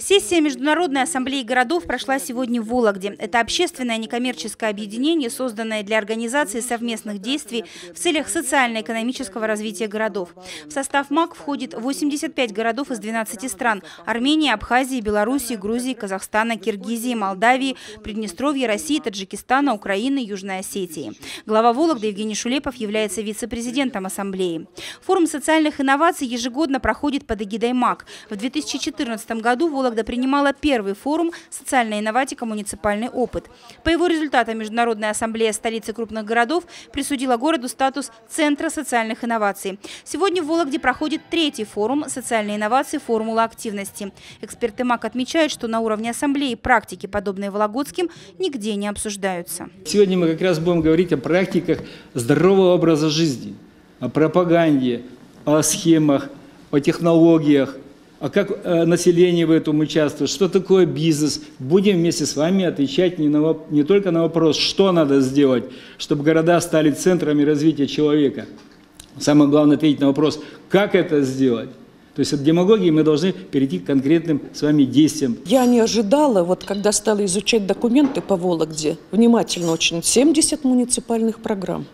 Сессия Международной ассамблеи городов прошла сегодня в Вологде. Это общественное некоммерческое объединение, созданное для организации совместных действий в целях социально-экономического развития городов. В состав МАК входит 85 городов из 12 стран – Армении, Абхазии, Белоруссии, Грузии, Казахстана, Киргизии, Молдавии, Приднестровья, России, Таджикистана, Украины, Южной Осетии. Глава Вологды Евгений Шулепов является вице-президентом ассамблеи. Форум социальных инноваций ежегодно проходит под эгидой МАК. В 2014 году Вологда Вологда принимала первый форум «Социальная инноватика. Муниципальный опыт». По его результатам Международная ассамблея столицы крупных городов присудила городу статус Центра социальных инноваций. Сегодня в Вологде проходит третий форум «Социальные инновации. Формула активности». Эксперты МАК отмечают, что на уровне ассамблеи практики, подобные Вологодским, нигде не обсуждаются. Сегодня мы как раз будем говорить о практиках здорового образа жизни, о пропаганде, о схемах, о технологиях – а как э, население в этом участвует, что такое бизнес. Будем вместе с вами отвечать не, на, не только на вопрос, что надо сделать, чтобы города стали центрами развития человека. Самое главное ответить на вопрос, как это сделать. То есть от демагогии мы должны перейти к конкретным с вами действиям. Я не ожидала, вот когда стала изучать документы по Вологде, внимательно очень, 70 муниципальных программ.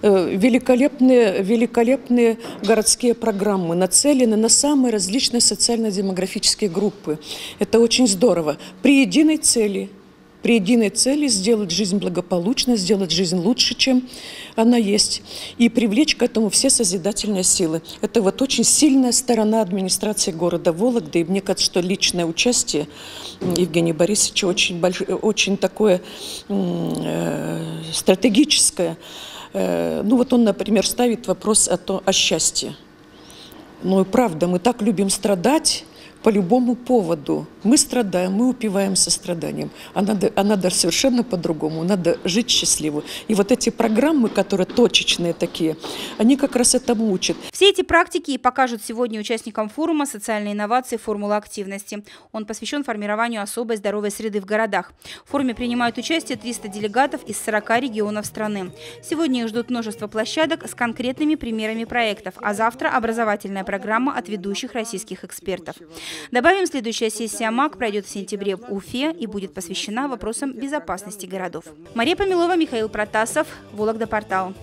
Э, великолепные, великолепные городские программы, нацелены на самые различные социально-демографические группы. Это очень здорово. При единой цели при единой цели сделать жизнь благополучной, сделать жизнь лучше, чем она есть, и привлечь к этому все созидательные силы. Это вот очень сильная сторона администрации города Вологды, и мне кажется, что личное участие Евгения Борисовича очень, больш... очень такое э, стратегическое. Э, ну вот он, например, ставит вопрос о, то, о счастье. Ну и правда, мы так любим страдать, по любому поводу. Мы страдаем, мы упиваем состраданием. А надо, а надо совершенно по-другому, надо жить счастливо. И вот эти программы, которые точечные такие, они как раз этому учат. Все эти практики и покажут сегодня участникам форума «Социальные инновации. Формула активности». Он посвящен формированию особой здоровой среды в городах. В форуме принимают участие 300 делегатов из 40 регионов страны. Сегодня их ждут множество площадок с конкретными примерами проектов, а завтра образовательная программа от ведущих российских экспертов. Добавим, следующая сессия МАК пройдет в сентябре в Уфе и будет посвящена вопросам безопасности городов. Мария Помилова, Михаил Протасов, Вологда Портал.